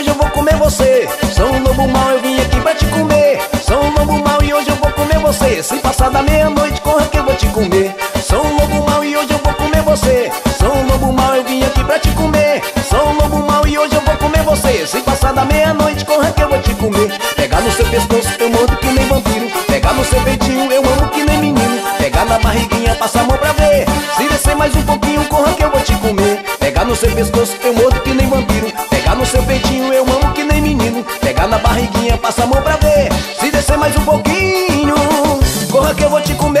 hoje eu vou comer você. Sou um lobo mal, eu vim aqui pra te comer. Sou um lobo mal e hoje eu vou comer você. Se passar da meia-noite, corra que eu vou te comer. Sou um lobo mal e hoje eu vou comer você. Sou um lobo mal, eu vim aqui pra te comer. Sou um lobo mal e hoje eu vou comer você. Se passar da meia-noite, corra que eu vou te comer. Pegar no seu pescoço, eu mordo que nem vampiro. Pegar no seu peitinho, eu amo que nem menino. Pegar na barriguinha, passa a mão pra ver. Se descer mais um pouquinho, corra que eu vou te comer. Pegar no seu pescoço, eu mordo que nem pouquinho eu amo que nem menino. Pega na barriguinha, passa a mão pra ver. Se descer mais um pouquinho Corra que eu vou te comer.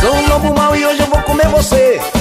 Sou um lobo mau e hoje eu vou comer você.